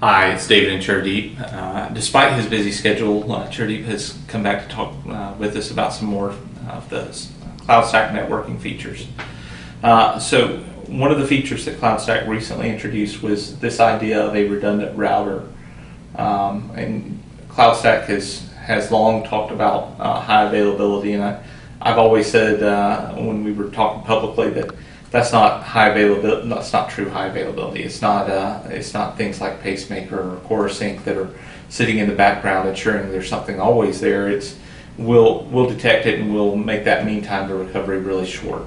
Hi, it's David in Chiradeep. Uh, despite his busy schedule, uh, has come back to talk uh, with us about some more of the CloudStack networking features. Uh, so, one of the features that CloudStack recently introduced was this idea of a redundant router. Um, and CloudStack has, has long talked about uh, high availability, and I, I've always said uh, when we were talking publicly that that's not high availability. That's not true high availability. It's not. Uh, it's not things like pacemaker or Corosync that are sitting in the background ensuring there's something always there. It's we'll we'll detect it and we'll make that mean time to recovery really short.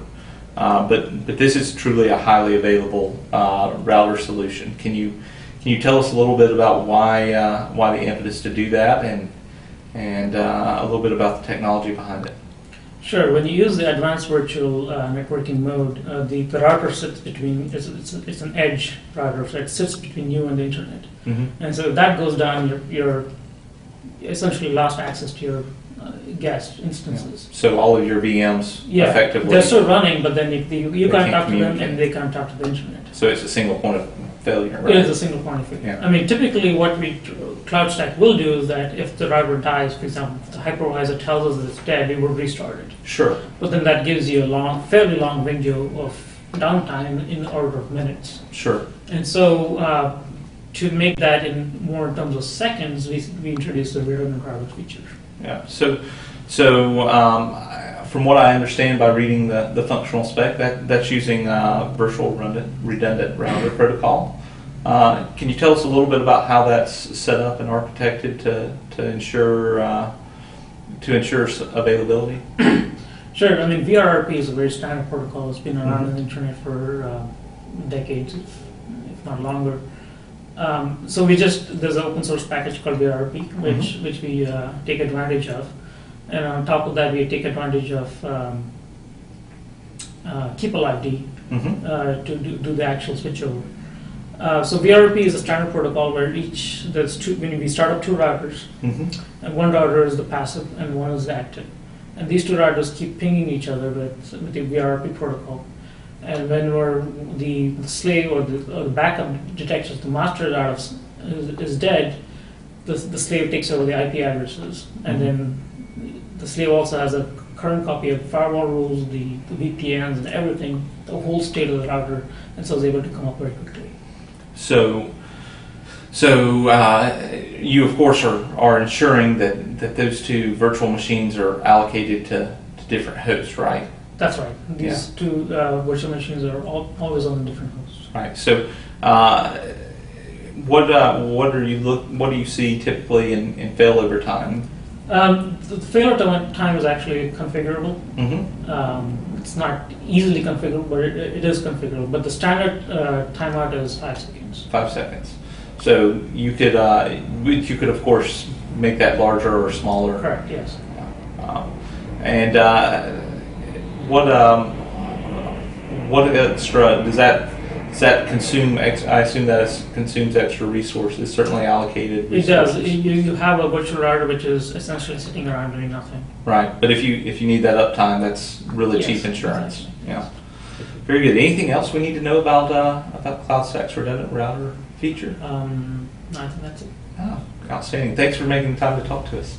Uh, but but this is truly a highly available uh, router solution. Can you can you tell us a little bit about why uh, why the impetus to do that and and uh, a little bit about the technology behind it? Sure. When you use the advanced virtual uh, networking mode, uh, the, the router sits between, it's, it's, it's, an edge router, so it sits between you and the internet. Mm-hmm. And so if that goes down, you're, you're essentially lost access to your uh, guest instances. Yeah. So all of your VMs yeah, effectively. They're still running, but then you, you can't, can't talk to them and they can't talk to the internet. So it's a single point of failure, right? It is a single point of failure. Yeah. I mean, typically what we CloudStack will do is that if the router dies, for example, the hypervisor tells us that it's dead, it will restart it. Sure. But then that gives you a long, fairly long window of downtime in the order of minutes. Sure. And so uh, to make that in more in terms of seconds, we, we introduced the redundant router feature. Yeah. So, so um, from what I understand by reading the, the functional spec, that that's using uh, virtual redundant, redundant router protocol. Uh, can you tell us a little bit about how that's set up and architected to, to ensure uh, to ensure availability? Sure. I mean, VRRP is a very standard protocol. It's been around mm-hmm. on the internet for uh, decades, if, if, not longer. Um, so we just there's an open source package called VRRP, which mm-hmm. which we uh, take advantage of. And on top of that, we take advantage of um, uh, keepalived mm-hmm. uh, to do, do, the actual switchover. Uh, so VRP is a standard protocol where each there's two when we start up two routers, mm-hmm. and one router is the passive and one is the active, and these two routers keep pinging each other with, with the VRP protocol. And when the, the slave or the, or the backup detects that the master router is, is dead, the, the slave takes over the IP addresses, and mm-hmm. then the slave also has a current copy of firewall rules, the, the VPNs, and everything, the whole state of the router, and so is able to come up very quickly. So, so uh, you of course are, are ensuring that, that those two virtual machines are allocated to, to different hosts, right? That's right. These yeah. two uh, virtual machines are all, always on different hosts. Right. So, uh, what uh, what are you look? What do you see typically in, in failover time? Um, the failure time is actually configurable. Mm-hmm. Um, it's not easily configurable, but it, it is configurable. But the standard uh, timeout is five seconds. Five seconds. So you could uh, you could of course make that larger or smaller. Correct. Yes. Um, and uh, what um, what extra does that does that consume? Ex- I assume that it consumes extra resources. Certainly allocated. It does. You, you have a virtual router which is essentially sitting around doing nothing. Right, but if you if you need that uptime, that's really yes, cheap insurance. Exactly. Yeah. Very good. Anything else we need to know about uh, about CloudStack's redundant router feature? Um, I think that's it. Oh, outstanding. Thanks for making the time to talk to us.